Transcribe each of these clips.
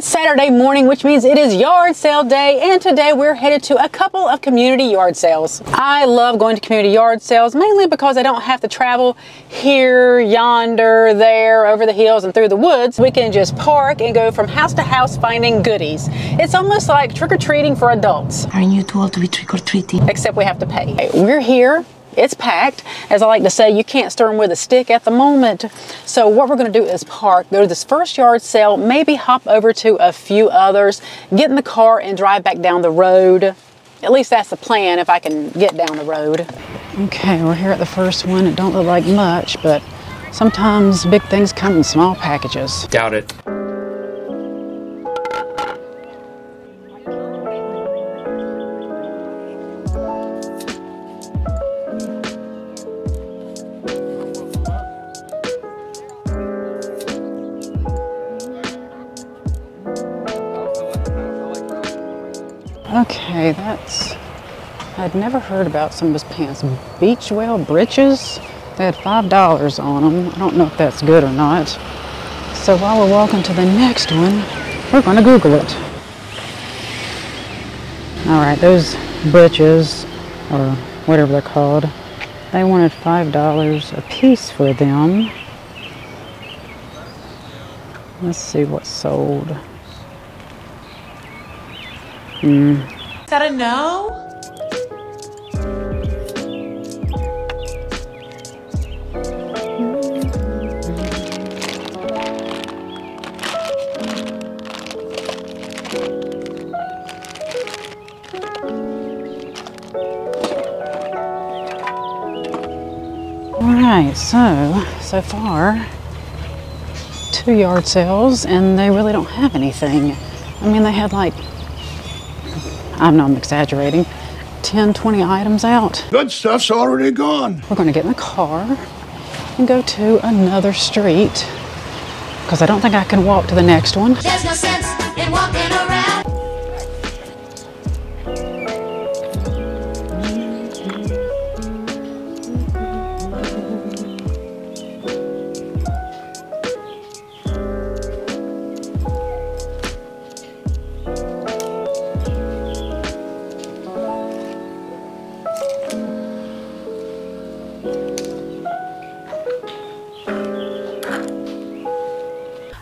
It's Saturday morning, which means it is yard sale day, and today we're headed to a couple of community yard sales. I love going to community yard sales mainly because I don't have to travel here, yonder, there, over the hills, and through the woods. We can just park and go from house to house finding goodies. It's almost like trick or treating for adults, Aren't you too old to be trick or treating? except we have to pay. We're here. It's packed. As I like to say, you can't stir them with a stick at the moment. So what we're going to do is park, go to this first yard sale, maybe hop over to a few others, get in the car and drive back down the road. At least that's the plan if I can get down the road. Okay, we're here at the first one. It don't look like much, but sometimes big things come in small packages. Doubt it. I'd never heard about some of his pants. Beachwell breeches. They had five dollars on them. I don't know if that's good or not. So while we're walking to the next one, we're going to Google it. All right, those breeches, or whatever they're called, they wanted five dollars a piece for them. Let's see what's sold. Hmm. Is that a no? All right, so, so far, two yard sales, and they really don't have anything. I mean, they had like, I know I'm exaggerating, 10, 20 items out. Good stuff's already gone. We're going to get in the car and go to another street because I don't think I can walk to the next one. There's no sense in walking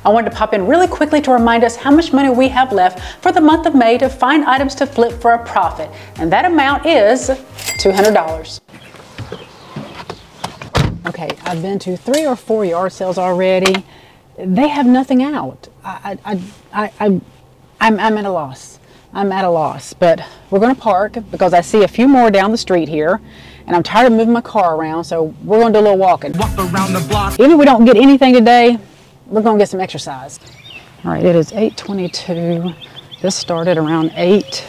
I wanted to pop in really quickly to remind us how much money we have left for the month of May to find items to flip for a profit. And that amount is $200. Okay, I've been to three or four yard sales already. They have nothing out. I, I, I, I, I'm, I'm at a loss. I'm at a loss. But we're going to park because I see a few more down the street here. And I'm tired of moving my car around, so we're going to do a little walking. Walk around the block. Even if we don't get anything today, we're gonna get some exercise. All right, it is 8:22. This started around 8,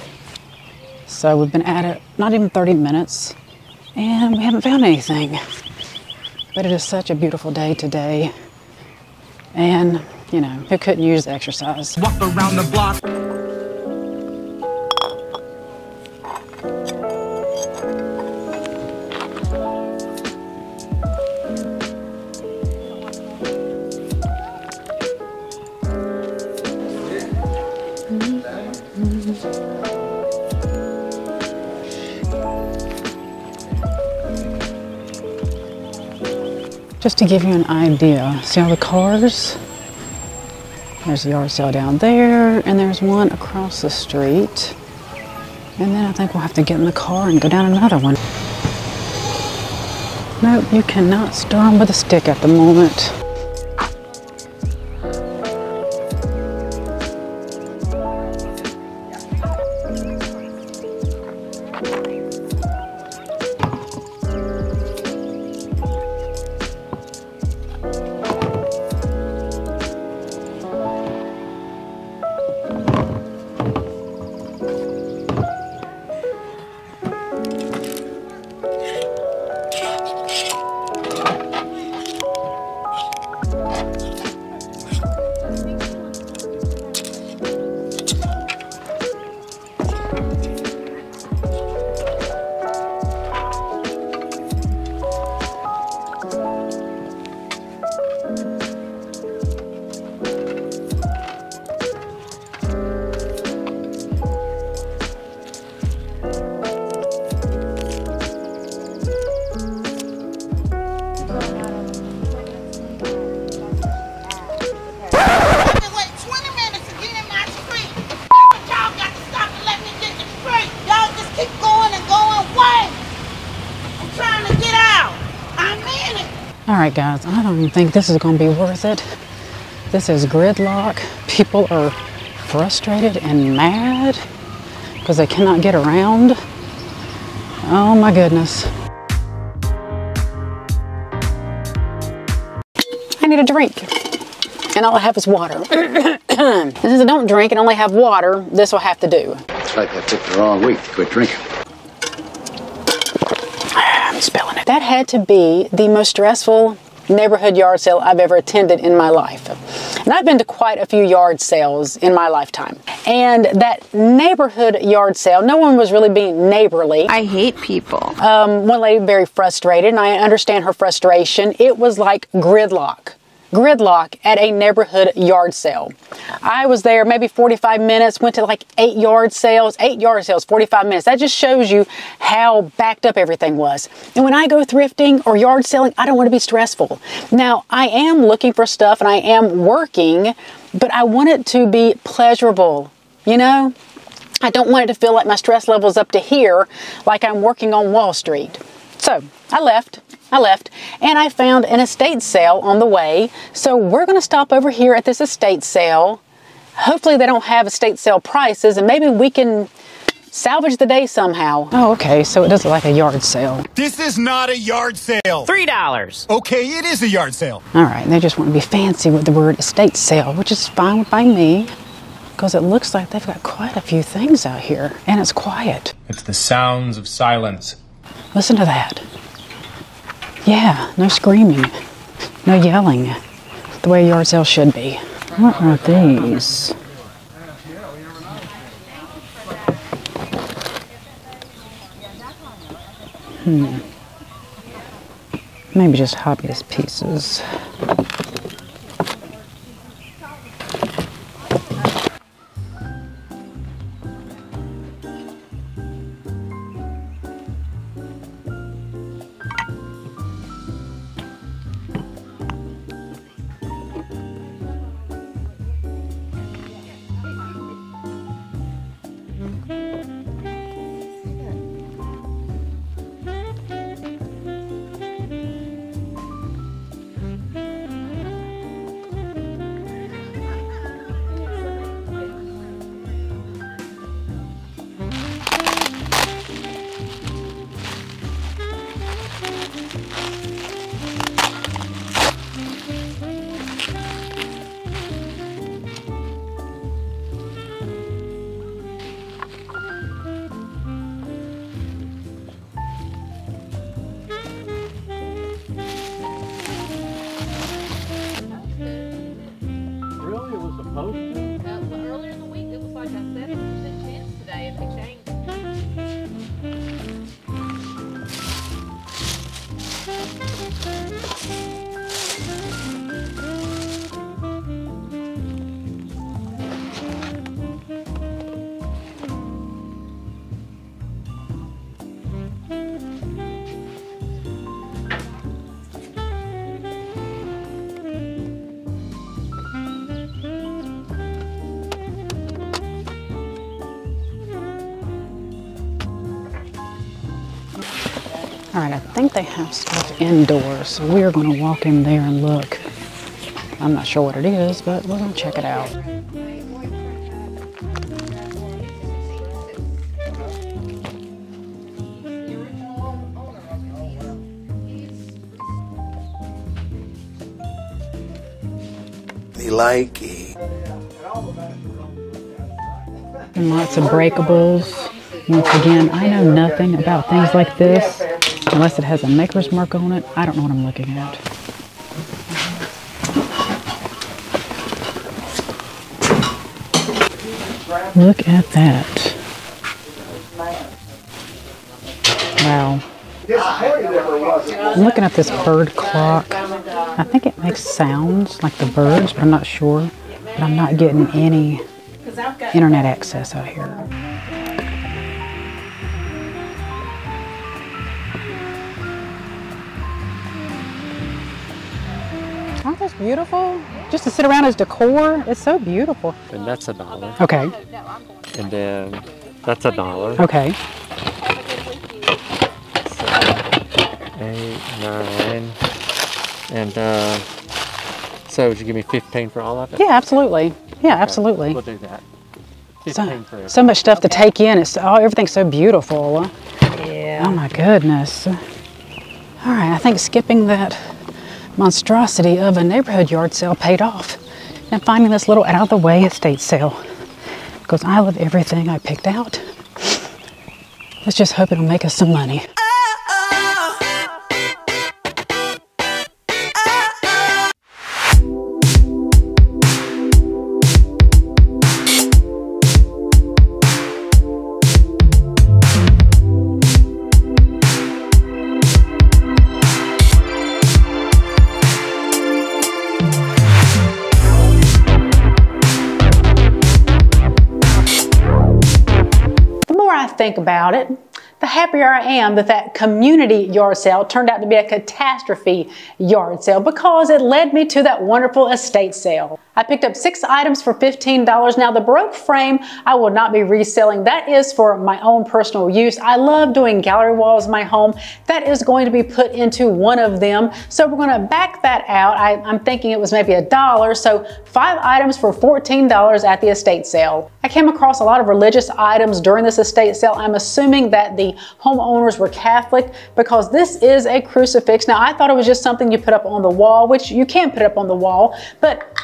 so we've been at it not even 30 minutes, and we haven't found anything. But it is such a beautiful day today, and you know who couldn't use exercise? Walk around the block. Just to give you an idea, see all the cars? There's a yard sale down there, and there's one across the street. And then I think we'll have to get in the car and go down another one. Nope, you cannot stir them with a stick at the moment. Guys, I don't think this is going to be worth it. This is gridlock. People are frustrated and mad because they cannot get around. Oh my goodness. I need a drink. And all I have is water. since I don't drink and only have water, this will have to do. It's like I picked the wrong week to quit drinking. I'm spelling it. That had to be the most stressful neighborhood yard sale I've ever attended in my life. And I've been to quite a few yard sales in my lifetime. And that neighborhood yard sale, no one was really being neighborly. I hate people. Um, one lady very frustrated, and I understand her frustration. It was like gridlock. Gridlock at a neighborhood yard sale. I was there maybe 45 minutes, went to like eight yard sales, eight yard sales, 45 minutes. That just shows you how backed up everything was. And when I go thrifting or yard selling, I don't want to be stressful. Now, I am looking for stuff and I am working, but I want it to be pleasurable, you know? I don't want it to feel like my stress level's up to here, like I'm working on Wall Street. So I left. I left and I found an estate sale on the way. So we're going to stop over here at this estate sale. Hopefully, they don't have estate sale prices and maybe we can salvage the day somehow. Oh, okay. So it does look like a yard sale. This is not a yard sale. Three dollars. Okay, it is a yard sale. All right. They just want to be fancy with the word estate sale, which is fine by me because it looks like they've got quite a few things out here and it's quiet. It's the sounds of silence. Listen to that. Yeah, no screaming, no yelling, the way a yard sale should be. What are these? Hmm. Maybe just hobbyist pieces. Think they have stuff indoors, so we're going to walk in there and look. I'm not sure what it is, but we're going to check it out. Me likey. And lots of breakables. Once again, I know nothing about things like this unless it has a maker's mark on it. I don't know what I'm looking at. Look at that. Wow. I'm looking at this bird clock. I think it makes sounds like the birds, but I'm not sure. But I'm not getting any internet access out here. Aren't those beautiful? Just to sit around as decor, it's so beautiful. And that's a dollar. Okay, And then that's a dollar. okay. Eight, nine, And uh, so, would you give me 15 for all of it? Yeah, absolutely. Yeah, absolutely. We'll do that. So, for so much stuff to take in. It's oh, everything's so beautiful. Yeah. Oh my goodness. All right, I think skipping that monstrosity of a neighborhood yard sale paid off, and finding this little out of the way estate sale because I love everything I picked out. Let's just hope it'll make us some money. Think about it, the happier I am that that community yard sale turned out to be a catastrophe yard sale because it led me to that wonderful estate sale. I picked up six items for $15. Now the broke frame I will not be reselling. That is for my own personal use. I love doing gallery walls in my home. That is going to be put into one of them. So we're going to back that out. I, I'm thinking it was maybe a dollar. So five items for $14 at the estate sale. I came across a lot of religious items during this estate sale. I'm assuming that the homeowners were Catholic because this is a crucifix. Now I thought it was just something you put up on the wall, which you can put up on the wall, but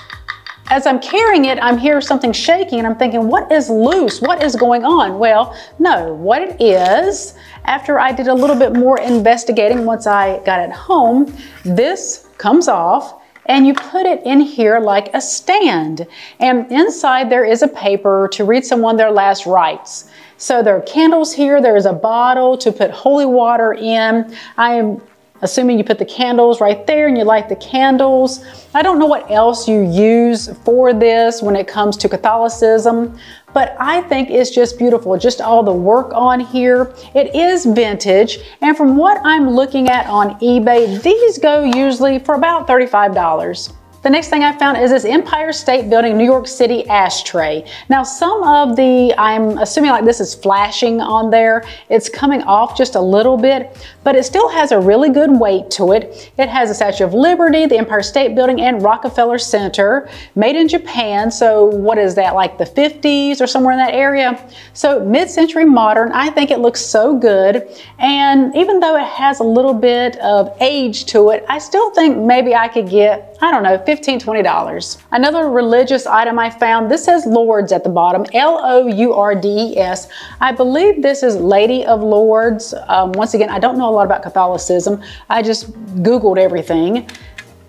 as I'm carrying it, I'm hearing something shaking and I'm thinking, what is loose? What is going on? Well, no, what it is, after I did a little bit more investigating once I got it home, this comes off and you put it in here like a stand. And inside there is a paper to read someone their last rites. So there are candles here, there is a bottle to put holy water in. I am assuming you put the candles right there and you light the candles. I don't know what else you use for this when it comes to Catholicism, but I think it's just beautiful. Just all the work on here. It is vintage, and from what I'm looking at on eBay, these go usually for about $35. The next thing I found is this Empire State Building New York City ashtray. Now some of the, I'm assuming like this is flashing on there. It's coming off just a little bit, but it still has a really good weight to it. It has the Statue of Liberty, the Empire State Building, and Rockefeller Center, made in Japan. So what is that, like the 50s or somewhere in that area? So mid-century modern, I think it looks so good. And even though it has a little bit of age to it, I still think maybe I could get, I don't know, $15, $20. Another religious item I found, this says Lourdes at the bottom, L-O-U-R-D-E-S. I believe this is Lady of Lourdes. Um, once again, I don't know a lot about Catholicism. I just Googled everything.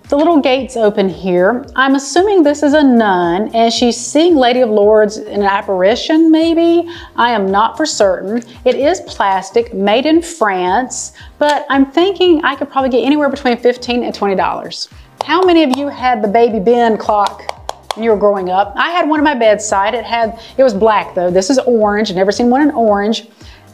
The little gates open here. I'm assuming this is a nun and she's seeing Lady of Lourdes in an apparition, maybe? I am not for certain. It is plastic, made in France, but I'm thinking I could probably get anywhere between 15 and $20. How many of you had the Baby Ben clock when you were growing up? I had one at my bedside. It had, it was black though. This is orange. Never seen one in orange.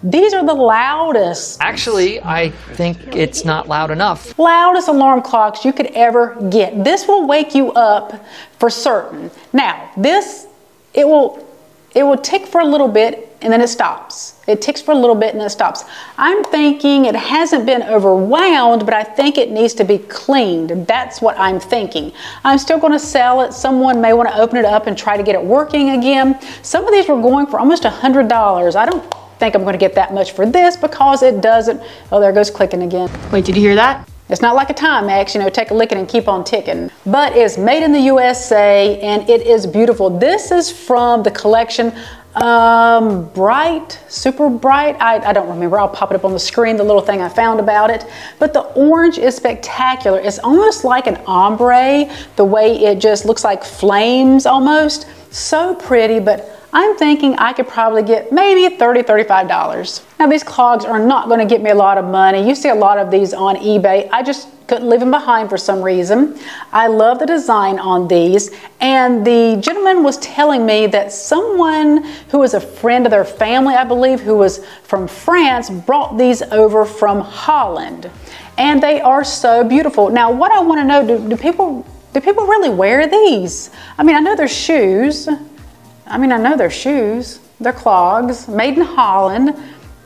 These are the loudest, Actually, I think it's not loud enough. loudest alarm clocks you could ever get. This will wake you up for certain. Now, this, it will, it will tick for a little bit and then it stops. It ticks for a little bit and then it stops. I'm thinking it hasn't been overwound, but I think it needs to be cleaned. That's what I'm thinking. I'm still going to sell it. Someone may want to open it up and try to get it working again. Some of these were going for almost $100. I don't think I'm going to get that much for this because it doesn't. Oh, there goes clicking again. Wait, did you hear that? It's not like a Timex, you know, take a licking and keep on ticking. But it's made in the USA and it is beautiful. This is from the collection um, Bright, Super Bright. I, I don't remember. I'll pop it up on the screen, the little thing I found about it. But the orange is spectacular. It's almost like an ombre, the way it just looks like flames almost. So pretty, but I'm thinking I could probably get maybe $30, $35. Now these clogs are not gonna get me a lot of money. You see a lot of these on eBay. I just couldn't leave them behind for some reason. I love the design on these. And the gentleman was telling me that someone who was a friend of their family, I believe, who was from France, brought these over from Holland. And they are so beautiful. Now, what I wanna know, do, do people do people really wear these? I mean, I know they're shoes. I mean, I know they're shoes. They're clogs, made in Holland.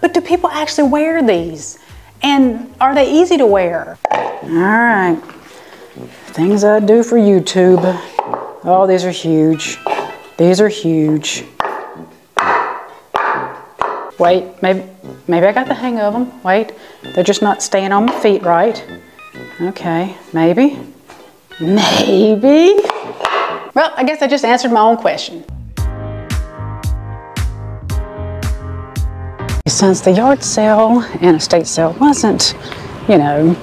But do people actually wear these? And are they easy to wear? All right. Things I do for YouTube. Oh, these are huge. These are huge. Wait, maybe, maybe I got the hang of them. Wait, they're just not staying on my feet right. Okay, maybe. Maybe. Well, I guess I just answered my own question. Since the yard sale and estate sale wasn't, you know,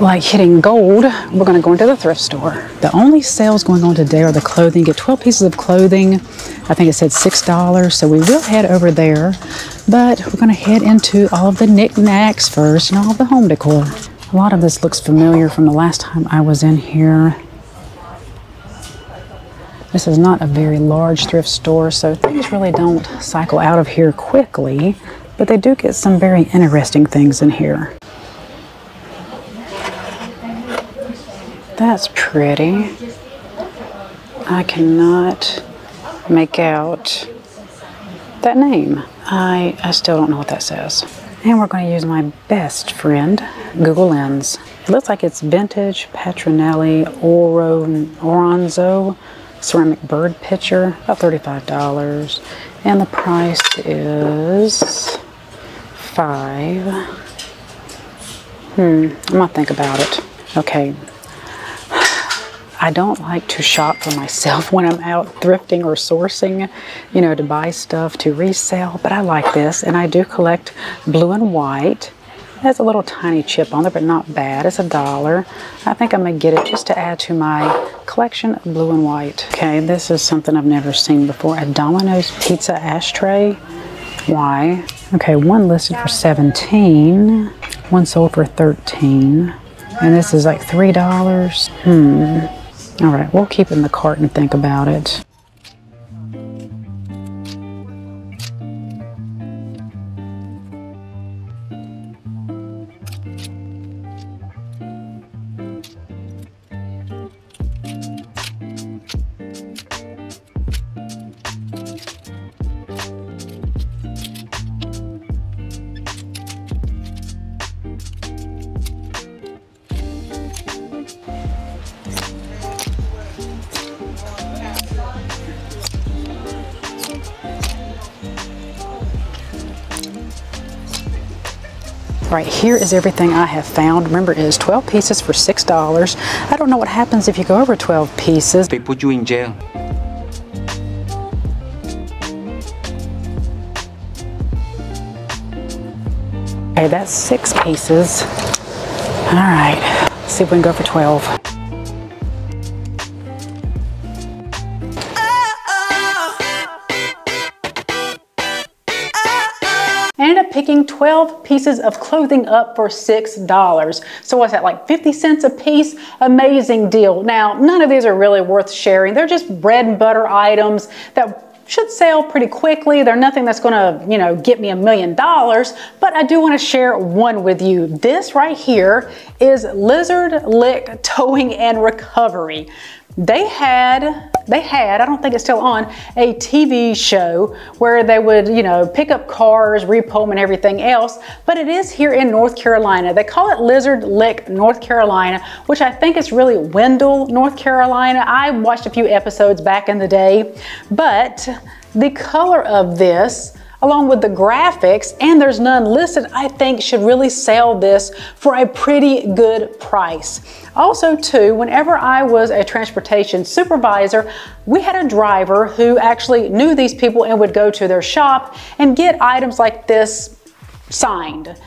like hitting gold, we're going to go into the thrift store. The only sales going on today are the clothing. Get 12 pieces of clothing. I think it said $6, so we will head over there. But we're going to head into all of the knickknacks first and all the home decor. A lot of this looks familiar from the last time I was in here. This is not a very large thrift store, so things really don't cycle out of here quickly, but they do get some very interesting things in here. That's pretty. I cannot make out that name. I, I still don't know what that says. And we're going to use my best friend, Google Lens. It looks like it's vintage Petronelli Oro, Oronzo ceramic bird pitcher, about $35. And the price is five. Hmm, I'm gonna think about it. Okay. I don't like to shop for myself when I'm out thrifting or sourcing, you know, to buy stuff to resell, but I like this and I do collect blue and white. Has a little tiny chip on there, but not bad. It's a dollar. I think I'm gonna get it just to add to my collection of blue and white. Okay, this is something I've never seen before. A Domino's pizza ashtray. Why? Okay, one listed for 17, one sold for 13, and this is like $3. Hmm. All right, we'll keep it in the cart and think about it. Right here is everything I have found. Remember, it is 12 pieces for $6. I don't know what happens if you go over 12 pieces. They put you in jail. Okay, that's six pieces. All right, let's see if we can go for 12. 12 pieces of clothing up for $6. So what's that, like 50 cents a piece? Amazing deal. Now, none of these are really worth sharing. They're just bread and butter items that should sell pretty quickly. They're nothing that's going to, you know, get me a million dollars, but I do want to share one with you. This right here is Lizard Lick Towing and Recovery. They had, they had, I don't think it's still on, a TV show where they would, you know, pick up cars, repo them and everything else, but it is here in North Carolina. They call it Lizard Lick, North Carolina, which I think is really Wendell, North Carolina. I watched a few episodes back in the day, but the color of this, along with the graphics, and there's none listed, I think should really sell this for a pretty good price. Also too, whenever I was a transportation supervisor, we had a driver who actually knew these people and would go to their shop and get items like this signed.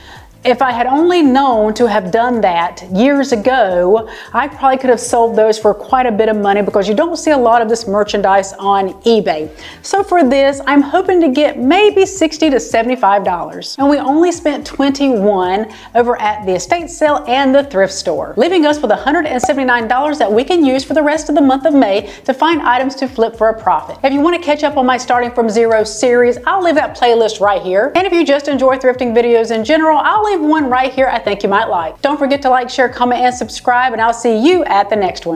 If I had only known to have done that years ago, I probably could have sold those for quite a bit of money because you don't see a lot of this merchandise on eBay. So for this, I'm hoping to get maybe 60 to $75. And we only spent 21 over at the estate sale and the thrift store, leaving us with $179 that we can use for the rest of the month of May to find items to flip for a profit. If you want to catch up on my starting from zero series, I'll leave that playlist right here. And if you just enjoy thrifting videos in general, I'll leave one right here I think you might like. Don't forget to like, share, comment, and subscribe, and I'll see you at the next one.